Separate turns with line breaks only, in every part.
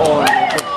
oh.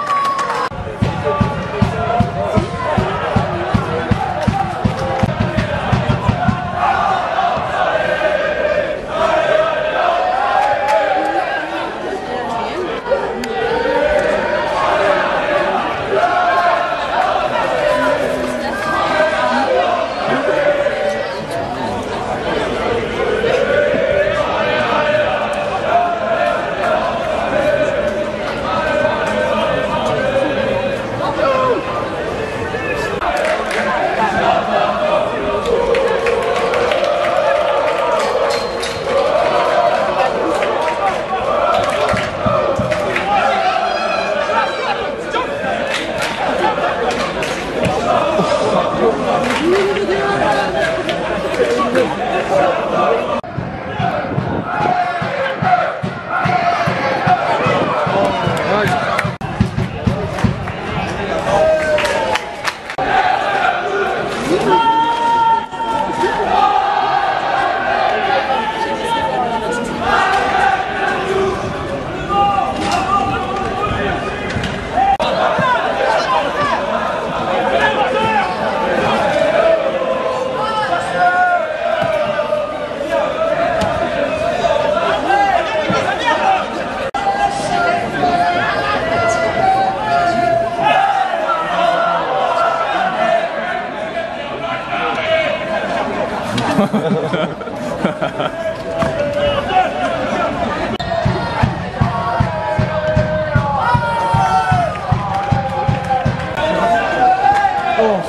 哦，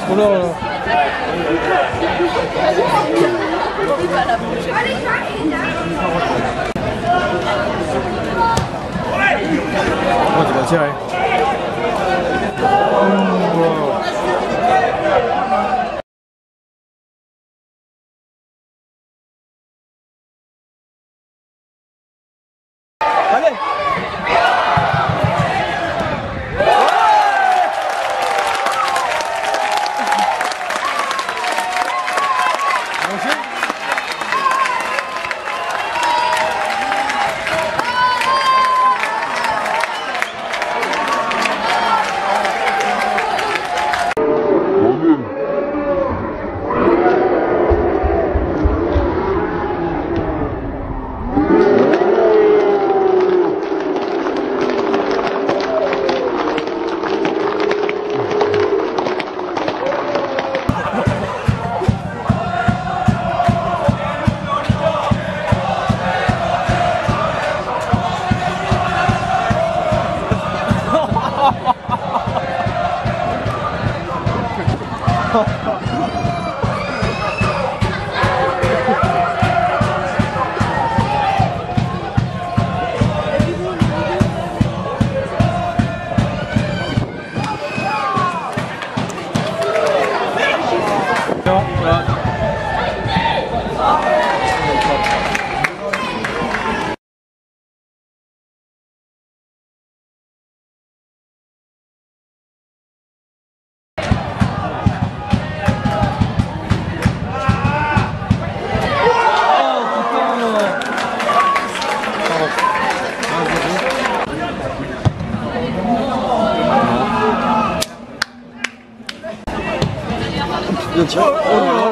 我来。我怎么进来？Alle. 그렇죠.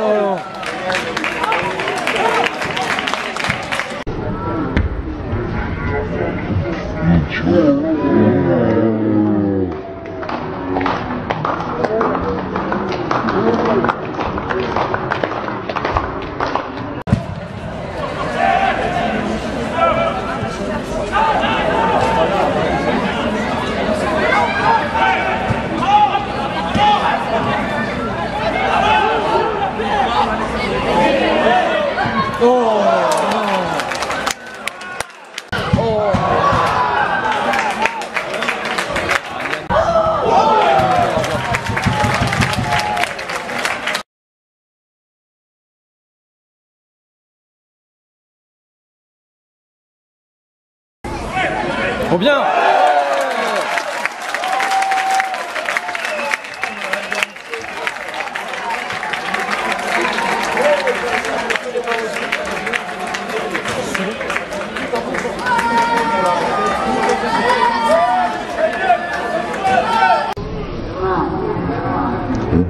我比较。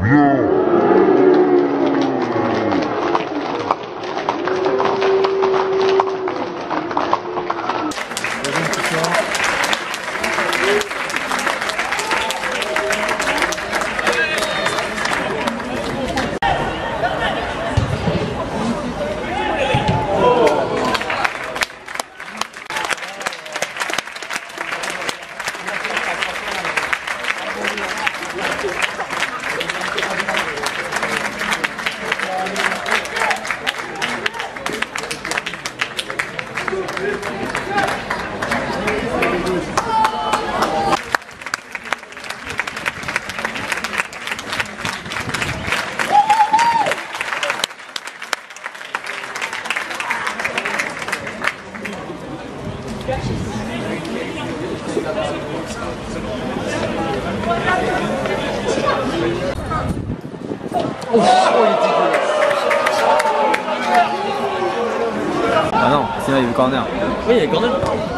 Убьем! Oh! Oui, il y a le corner.